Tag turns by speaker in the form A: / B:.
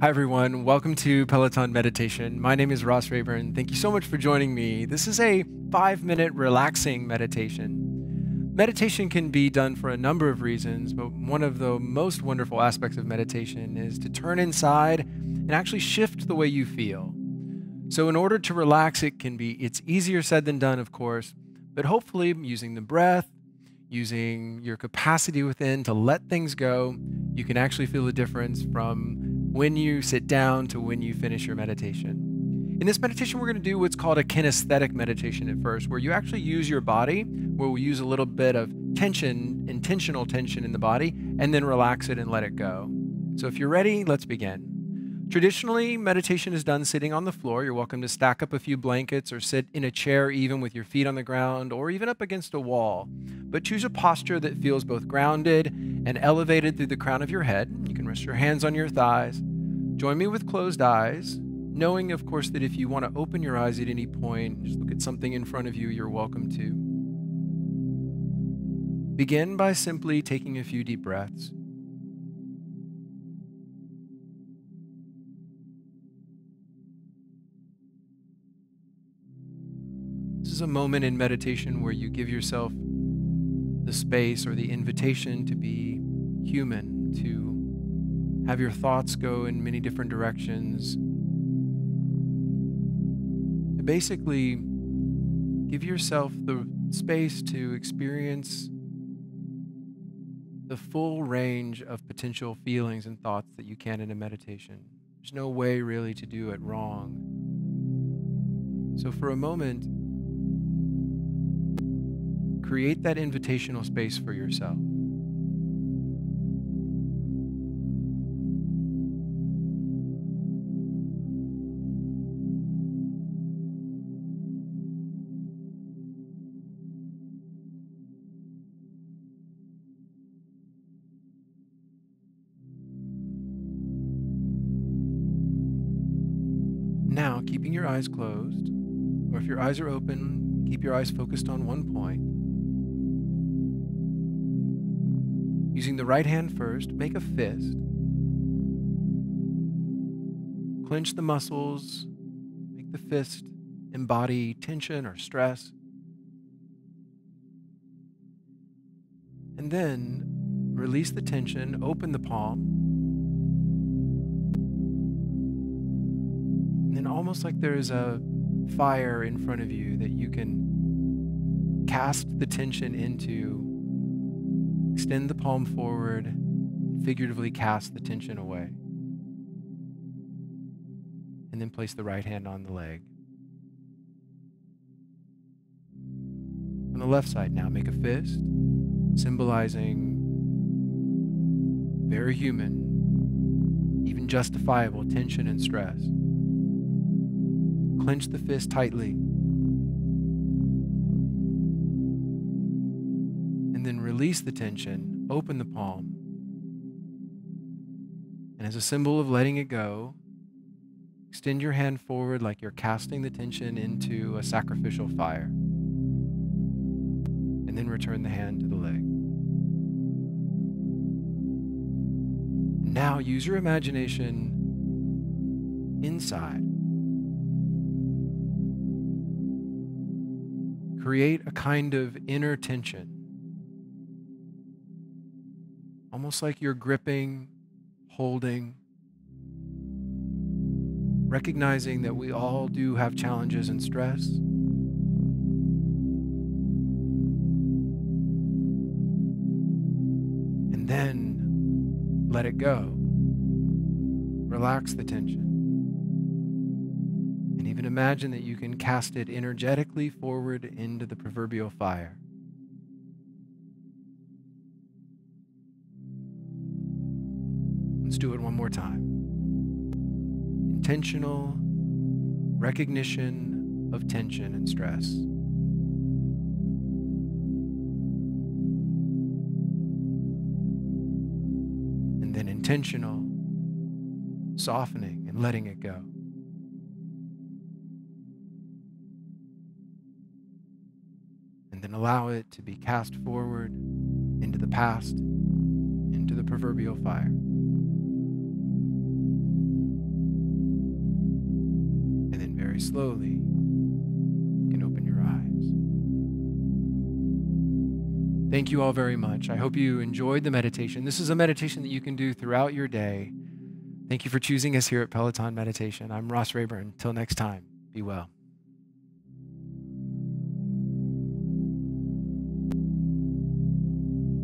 A: Hi, everyone. Welcome to Peloton Meditation. My name is Ross Rayburn. Thank you so much for joining me. This is a five minute relaxing meditation. Meditation can be done for a number of reasons, but one of the most wonderful aspects of meditation is to turn inside and actually shift the way you feel. So, in order to relax, it can be, it's easier said than done, of course, but hopefully using the breath, using your capacity within to let things go, you can actually feel the difference from when you sit down to when you finish your meditation. In this meditation, we're going to do what's called a kinesthetic meditation at first, where you actually use your body, where we use a little bit of tension, intentional tension in the body, and then relax it and let it go. So if you're ready, let's begin. Traditionally, meditation is done sitting on the floor. You're welcome to stack up a few blankets or sit in a chair, even with your feet on the ground or even up against a wall. But choose a posture that feels both grounded and elevated through the crown of your head. You can rest your hands on your thighs. Join me with closed eyes, knowing, of course, that if you want to open your eyes at any point, just look at something in front of you, you're welcome to. Begin by simply taking a few deep breaths. Is a moment in meditation where you give yourself the space or the invitation to be human, to have your thoughts go in many different directions, to basically give yourself the space to experience the full range of potential feelings and thoughts that you can in a meditation. There's no way really to do it wrong. So, for a moment, create that invitational space for yourself. Now, keeping your eyes closed, or if your eyes are open, keep your eyes focused on one point. Using the right hand first, make a fist. Clench the muscles, make the fist embody tension or stress. And then release the tension, open the palm. And then, almost like there's a fire in front of you that you can cast the tension into Extend the palm forward and figuratively cast the tension away. And then place the right hand on the leg. On the left side now, make a fist, symbolizing very human, even justifiable tension and stress. Clench the fist tightly then release the tension, open the palm. And as a symbol of letting it go, extend your hand forward like you're casting the tension into a sacrificial fire. And then return the hand to the leg. And now use your imagination inside. Create a kind of inner tension almost like you're gripping, holding, recognizing that we all do have challenges and stress. And then let it go. Relax the tension. And even imagine that you can cast it energetically forward into the proverbial fire. Let's do it one more time. Intentional recognition of tension and stress. And then intentional softening and letting it go. And then allow it to be cast forward into the past, into the proverbial fire. Very slowly, you can open your eyes. Thank you all very much. I hope you enjoyed the meditation. This is a meditation that you can do throughout your day. Thank you for choosing us here at Peloton Meditation. I'm Ross Rayburn. Until next time, be well.